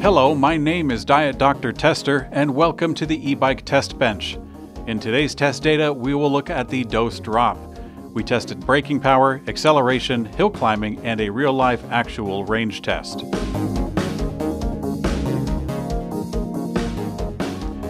Hello, my name is Diet Dr. Tester, and welcome to the e-bike test bench. In today's test data, we will look at the Dost Drop. We tested braking power, acceleration, hill climbing, and a real-life actual range test.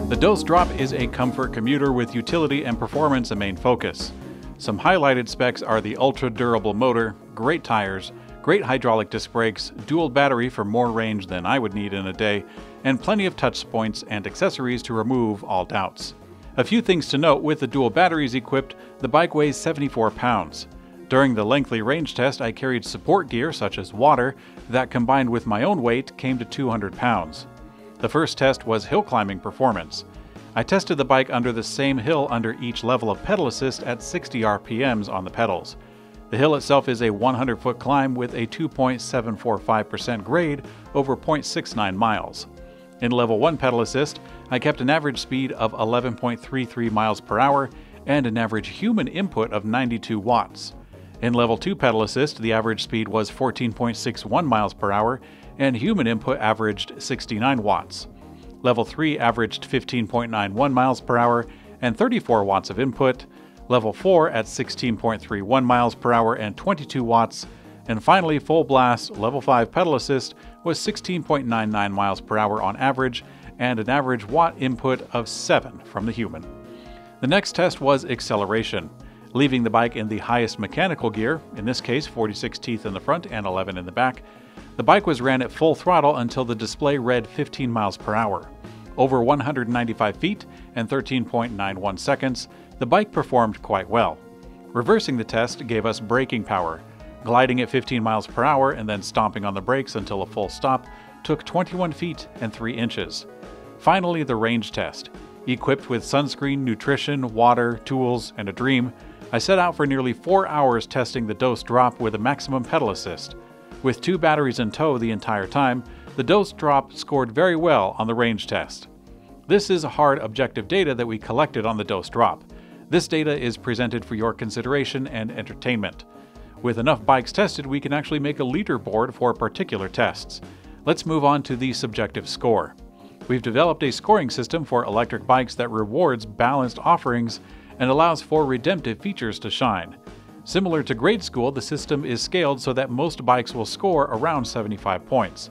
The Dost Drop is a comfort commuter with utility and performance a main focus. Some highlighted specs are the ultra durable motor, great tires, great hydraulic disc brakes, dual battery for more range than I would need in a day, and plenty of touch points and accessories to remove all doubts. A few things to note with the dual batteries equipped, the bike weighs 74 pounds. During the lengthy range test, I carried support gear such as water that combined with my own weight came to 200 pounds. The first test was hill climbing performance. I tested the bike under the same hill under each level of pedal assist at 60 RPMs on the pedals. The hill itself is a 100 foot climb with a 2.745% grade over 0.69 miles. In level 1 pedal assist, I kept an average speed of 11.33 miles per hour and an average human input of 92 watts. In level 2 pedal assist, the average speed was 14.61 miles per hour and human input averaged 69 watts. Level 3 averaged 15.91 miles per hour and 34 watts of input, level 4 at 16.31 miles per hour and 22 watts, and finally full blast level 5 pedal assist was 16.99 miles per hour on average and an average watt input of 7 from the human. The next test was acceleration. Leaving the bike in the highest mechanical gear, in this case 46 teeth in the front and 11 in the back, the bike was ran at full throttle until the display read 15 miles per hour. Over 195 feet and 13.91 seconds, the bike performed quite well. Reversing the test gave us braking power. Gliding at 15 miles per hour and then stomping on the brakes until a full stop took 21 feet and 3 inches. Finally, the range test. Equipped with sunscreen, nutrition, water, tools, and a dream, I set out for nearly four hours testing the Dost Drop with a maximum pedal assist. With two batteries in tow the entire time, the Dost Drop scored very well on the range test. This is hard objective data that we collected on the Dost Drop. This data is presented for your consideration and entertainment. With enough bikes tested, we can actually make a leaderboard for particular tests. Let's move on to the subjective score. We've developed a scoring system for electric bikes that rewards balanced offerings and allows for redemptive features to shine. Similar to grade school, the system is scaled so that most bikes will score around 75 points.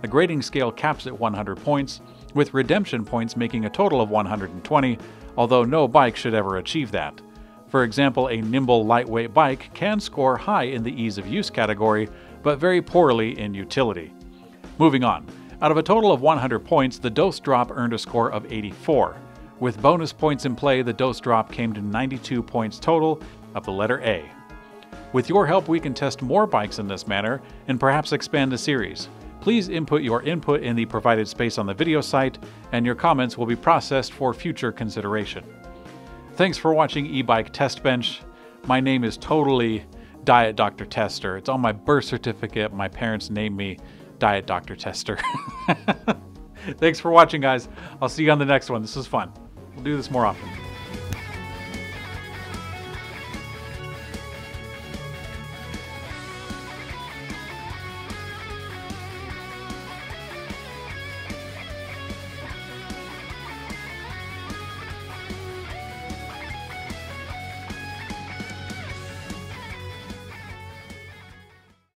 The grading scale caps at 100 points, with redemption points making a total of 120, although no bike should ever achieve that. For example, a nimble lightweight bike can score high in the ease of use category, but very poorly in utility. Moving on. Out of a total of 100 points, the Dost Drop earned a score of 84. With bonus points in play, the Dost Drop came to 92 points total of the letter A. With your help, we can test more bikes in this manner and perhaps expand the series. Please input your input in the provided space on the video site, and your comments will be processed for future consideration. Thanks for watching eBike Test Bench. My name is totally Diet Dr. Tester. It's on my birth certificate. My parents named me Diet Dr. Tester. Thanks for watching, guys. I'll see you on the next one. This was fun. We'll do this more often.